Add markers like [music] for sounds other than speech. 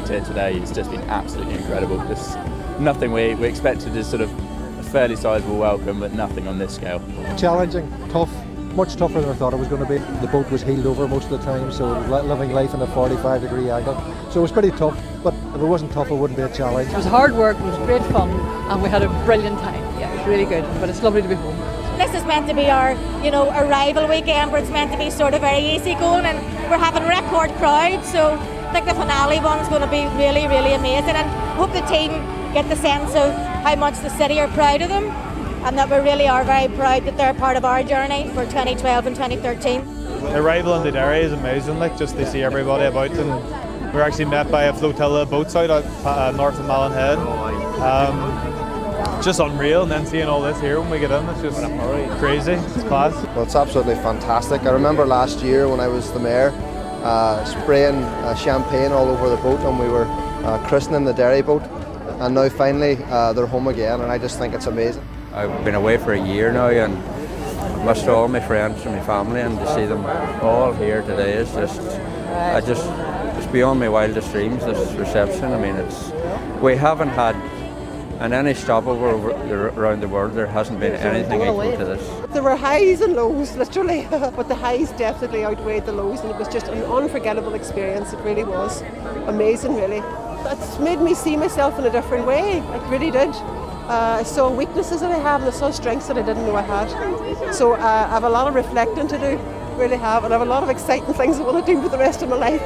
today has just been absolutely incredible. Just nothing we, we expected is sort of a fairly sizable welcome, but nothing on this scale. Challenging, tough, much tougher than I thought it was going to be. The boat was heeled over most of the time, so living life in a 45 degree angle. So it was pretty tough, but if it wasn't tough, it wouldn't be a challenge. It was hard work, it was great fun, and we had a brilliant time. Yeah, it was really good, but it's lovely to be home. This is meant to be our, you know, arrival weekend, where it's meant to be sort of very easy going, and we're having record crowds, so I think the finale one's going to be really, really amazing, and hope the team get the sense of how much the city are proud of them and that we really are very proud that they're part of our journey for 2012 and 2013. The arrival in the Derry is amazing, like just to see everybody about and we're actually met by a flotilla of boats out uh, north of Malin Head. Um, just unreal and then seeing all this here when we get in, it's just crazy, it's class. Well, it's absolutely fantastic. I remember last year when I was the mayor, uh, spraying uh, champagne all over the boat and we were uh, christening the Derry boat and now finally uh, they're home again and I just think it's amazing. I've been away for a year now and I missed all my friends and my family and to see them all here today is just I just it's beyond my wildest dreams this reception I mean it's we haven't had and any stopover over, around the world there hasn't been anything equal to this. There were highs and lows literally [laughs] but the highs definitely outweighed the lows and it was just an unforgettable experience it really was amazing really. It's made me see myself in a different way it really did. Uh, I saw weaknesses that I have and I saw strengths that I didn't know I had. So uh, I have a lot of reflecting to do, really have, and I have a lot of exciting things I want to do for the rest of my life.